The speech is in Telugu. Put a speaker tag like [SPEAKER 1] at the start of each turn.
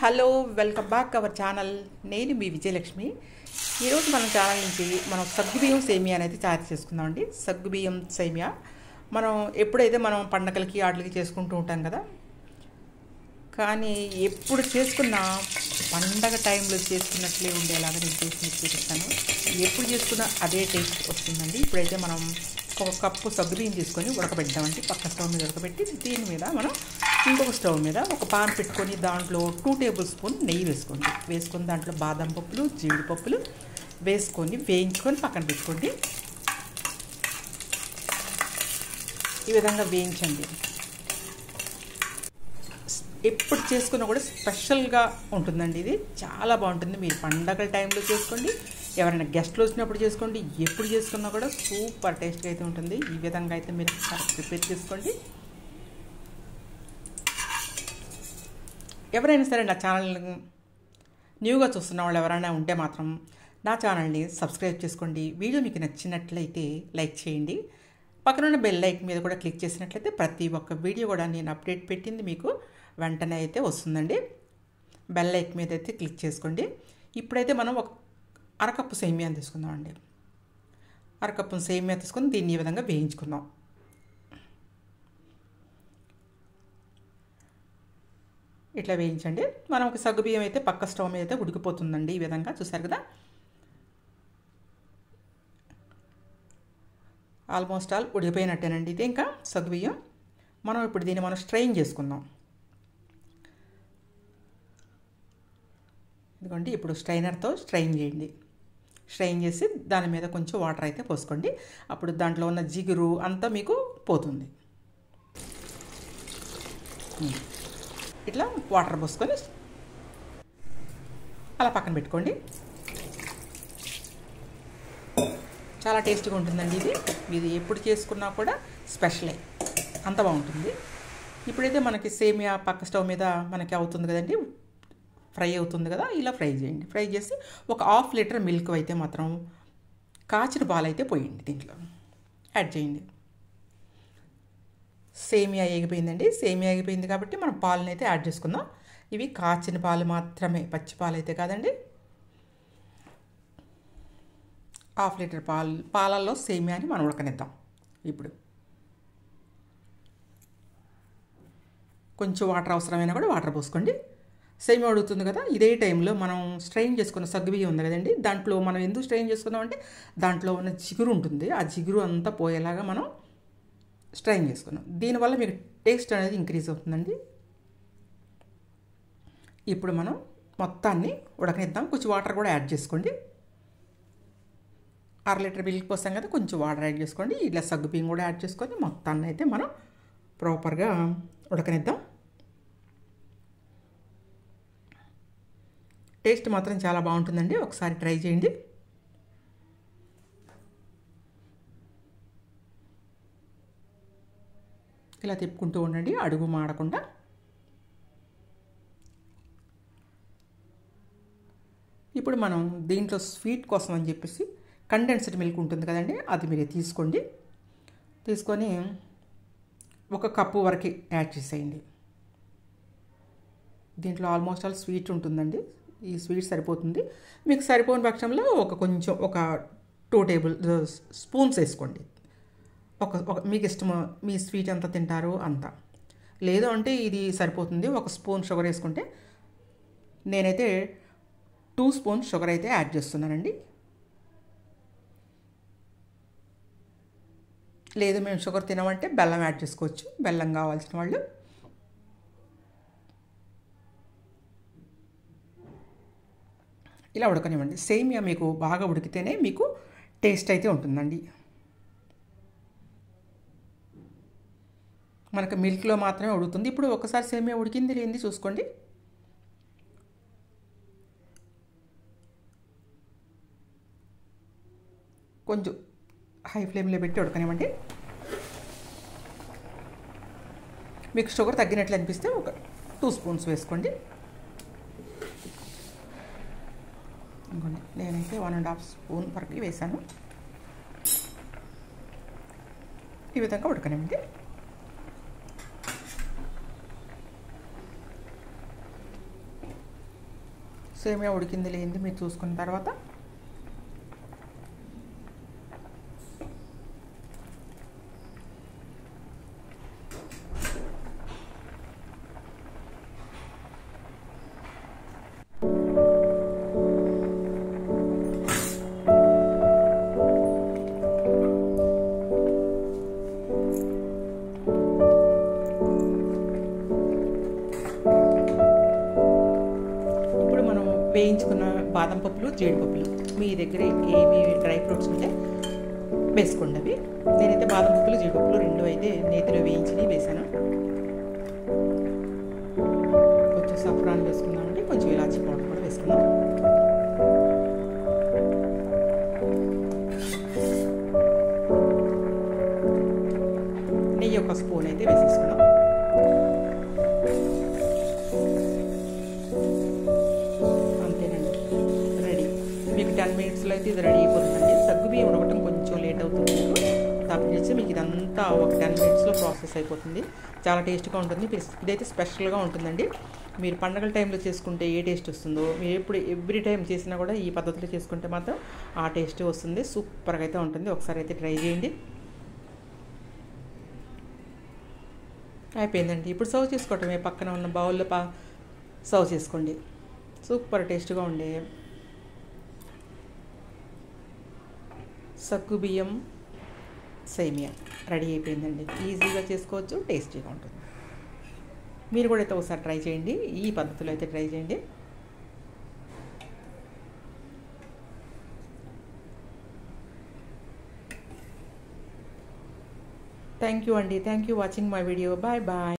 [SPEAKER 1] Hello welcome back our channel. నేను మీ విజయలక్ష్మి. ఈరోజు మన ఛానల్ నుంచి మనం సగ్గుబియ్యం సేమియా అనేది తయారు చేసుకుందామండి సగ్గుబియ్యం సేమియా. మనం ఎప్పుడైతే మనం పండగలకి ఆటలకి చేసుకుంటూ ఉంటాం కదా కానీ ఎప్పుడు చేసుకున్నా పండగ టైంలో చేసుకున్నట్లే ఉండేలాగా నేను చేసి చూపిస్తాను. ఎప్పుడు చేసుకున్నా అదే టేస్ట్ వస్తుందండి. ఇప్పుడైతే మనం ఒక కప్పు సగ్గుబియ్యం తీసుకొని ఉడకబెట్టామండి పక్క స్టవ్ మీద ఉడకబెట్టి దీని మీద మనం ఇంకొక స్టవ్ మీద ఒక పాన్ పెట్టుకొని దాంట్లో టూ టేబుల్ స్పూన్ నెయ్యి వేసుకోండి. వేసుకొని దాంట్లో బాదం పప్పులు జీడిపప్పులు వేసుకొని వేయించుకొని పక్కన పెట్టుకోండి. ఈ విధంగా వేయించండి. ఎప్పుడు చేసుకున్నా కూడా స్పెషల్గా ఉంటుందండి ఇది. చాలా బాగుంటుంది. మీరు పండగల టైంలో చేసుకోండి. ఎవరైనా గెస్ట్లు వచ్చినప్పుడు చేసుకోండి ఎప్పుడు చేసుకున్నా కూడా సూపర్ టేస్ట్గా అయితే ఉంటుంది. ఈ విధంగా అయితే మీరు ప్రిపేర్ చేసుకోండి. ఎవరైనా సరే నా ఛానల్ న్యూగా చూస్తున్న వాళ్ళు ఎవరైనా ఉంటే మాత్రం నా ఛానల్ని సబ్స్క్రైబ్ చేసుకోండి. వీడియో మీకు నచ్చినట్లయితే లైక్ చేయండి. పక్కనున్న బెల్ లైక్ మీద కూడా క్లిక్ చేసినట్లయితే ప్రతి ఒక్క వీడియో కూడా నేను అప్డేట్ పెట్టింది మీకు వెంటనే అయితే వస్తుందండి. బెల్ లైక్ మీద అయితే క్లిక్ చేసుకోండి. ఇప్పుడైతే మనం ఒక అరకప్పు సేమియా తీసుకుందామండి. అరకప్పు సేమియా తీసుకుని దీన్ని ఈ విధంగా వేయించుకుందాం. ఇట్లా వేయించండి. మనం ఒక సగ్గుబియ్యం అయితే పక్క స్టవ్ మీద అయితే ఉడికిపోతుందండి ఈ విధంగా. చూసారు కదా? ఆల్మోస్ట్ ఆల్ ఉడికిపోయినట్టేనండి ఇది ఇంకా సగ్గుబియ్యం మనం ఇప్పుడు దీన్ని మనం స్ట్రెయిన్ చేసుకుందాం. ఇదిగోండి ఇప్పుడు స్ట్రైనర్తో స్ట్రైన్ చేయండి. స్ట్రైన్ చేసి దాని మీద కొంచెం వాటర్ అయితే పోసుకోండి. అప్పుడు దాంట్లో ఉన్న జిగురు అంతా మీకు పోతుంది. ఇట్లా వాటర్ పోసుకొని అలా పక్కన పెట్టుకోండి. చాలా టేస్ట్గా ఉంటుందండి ఇది. ఇది ఎప్పుడు చేసుకున్నా కూడా స్పెషలే. అంత బాగుంటుంది. ఇప్పుడైతే మనకి సేమియా పక్క స్టవ్ మీద మనకి అవుతుంది కదండి. ఫ్రై అవుతుంది కదా ఇలా ఫ్రై చేయండి. ఫ్రై చేసి ఒక హాఫ్ లీటర్ మిల్క్ అయితే మాత్రం కాచిన పాలు అయితే పోయండి దీంట్లో. యాడ్ చేయండి. సేమియా ఎగిపోయిందండి సేమియా ఎగిపోయింది కాబట్టి మనం పాలను అయితే యాడ్ చేసుకుందాం. ఇవి కాచిన పాలు మాత్రమే పచ్చి పాలు అయితే కాదండి. హాఫ్ లీటర్ పాలు పాలల్లో సేమియాని మనం ఉడకనిద్దాం ఇప్పుడు. కొంచెం వాటర్ అవసరమైనా కూడా వాటర్ పోసుకోండి. సేమ్ అడుగుతుంది కదా ఇదే టైంలో మనం స్ట్రెయిన్ చేసుకున్న సగ్గుబియ్యం ఉంది కదండి దాంట్లో మనం ఎందుకు స్ట్రెయిన్ చేసుకున్నామంటే దాంట్లో ఉన్న జిగురు ఉంటుంది ఆ జిగురు అంతా పోయేలాగా మనం స్ట్రైన్ చేసుకున్నాం. దీనివల్ల మీకు టేస్ట్ అనేది ఇంక్రీజ్ అవుతుందండి. ఇప్పుడు మనం మొత్తాన్ని ఉడకనిద్దాం కొంచెం వాటర్ కూడా యాడ్ చేసుకోండి. అర లీటర్ మిల్క్ పోసాం కదా కొంచెం వాటర్ యాడ్ చేసుకోండి ఇట్లా సగ్గు బియ్యం కూడా యాడ్ చేసుకొని మొత్తాన్ని అయితే మనం ప్రాపర్గా ఉడకనిద్దాం. టేస్ట్ మాత్రం చాలా బాగుంటుందండి. ఒకసారి ట్రై చేయండి. ఇలా తిప్పుకుంటూ ఉండండి. అడుగు మాడకుండా. ఇప్పుడు మనం దీంట్లో స్వీట్ కోసం అని చెప్పేసి కండెన్స్డ్ మిల్క్ ఉంటుంది కదండి అది మీరు తీసుకోండి. తీసుకొని ఒక కప్పు వరకు యాడ్ చేసేయండి. దీంట్లో ఆల్మోస్ట్ ఆల్ స్వీట్ ఉంటుందండి. ఈ స్వీట్ సరిపోతుంది. మీకు సరిపోని పక్షంలో ఒక కొంచెం ఒక టూ టేబుల్ స్పూన్స్ వేసుకోండి. ఒక ఒక మీకు ఇష్టం మీ స్వీట్ ఎంత తింటారో అంత. లేదు అంటే ఇది సరిపోతుంది. ఒక స్పూన్ షుగర్ వేసుకుంటే నేనైతే టూ స్పూన్ షుగర్ అయితే యాడ్ చేస్తున్నానండి. లేదు మేము షుగర్ తినమంటే బెల్లం యాడ్ చేసుకోవచ్చు. బెల్లం కావాల్సిన వాళ్ళు ఇలా ఉడకనివ్వండి. సేమియా మీకు బాగా ఉడికితేనే మీకు టేస్ట్ అయితే ఉంటుందండి. మనకు మిల్క్లో మాత్రమే ఉడుకుతుంది. ఇప్పుడు ఒకసారి సేమియా ఉడికింది లేనిది చూసుకోండి. కొంచెం హై ఫ్లేమ్లో పెట్టి ఉడకనివ్వండి. మీకు షుగర్ తగ్గినట్లు అనిపిస్తే ఒక టూ స్పూన్స్ వేసుకోండి. అనుకోండి నేనైతే వన్ అండ్ హాఫ్ స్పూన్ వరకు వేసాను ఈ విధంగా ఉడకనివ్వండి. సేమియా ఉడికింది లేనిది మీరు చూసుకున్న తర్వాత వేయించుకున్న బాదం పప్పులు జీడిపప్పులు మీ దగ్గర ఏవి డ్రై ఫ్రూట్స్ ఉంటే వేసుకోండి అవి. నేనైతే బాదం పప్పులు జీడిపప్పులు రెండు అయితే నేతిలో వేయించి వేసాను కొంచెం సఫ్రాన్ వేసుకున్నామంటే కొంచెం ఇలాచీ పౌడర్ కూడా వేసుకున్నాం నెయ్యి ఒక స్పూన్ అయితే వేసేసుకున్నాం అయితే ఇది రెడీ అయిపోతుందండి. సగ్గు బియ్యం ఉడకటం కొంచెం లేట్ అవుతుంది. మీకు తప్పించి మీకు ఇదంతా ఒక టెన్ మినిట్స్లో ప్రాసెస్ అయిపోతుంది. చాలా టేస్ట్గా ఉంటుంది. ఇదైతే స్పెషల్గా ఉంటుందండి. మీరు పండగల టైంలో చేసుకుంటే ఏ టేస్ట్ వస్తుందో మీరు ఎప్పుడు ఎవ్రీ టైం చేసినా కూడా ఈ పద్ధతిలో చేసుకుంటే మాత్రం ఆ టేస్ట్ వస్తుంది. సూపర్గా అయితే ఉంటుంది. ఒకసారి అయితే ట్రై చేయండి. అయిపోయిందండి. ఇప్పుడు సర్వ్ చేసుకోవటమే. పక్కన ఉన్న బౌల్లో పా సర్వ్ చేసుకోండి. సూపర్ టేస్ట్గా ఉండే. సగ్గు బియ్యం సేమియా. రెడీ అయిపోయిందండి. ఈజీగా చేసుకోవచ్చు టేస్టీగా ఉంటుంది. మీరు కూడా అయితే ఒకసారి ట్రై చేయండి. ఈ పద్ధతిలో అయితే ట్రై చేయండి. థ్యాంక్ యూ అండి. Thank you watching my video. Bye bye.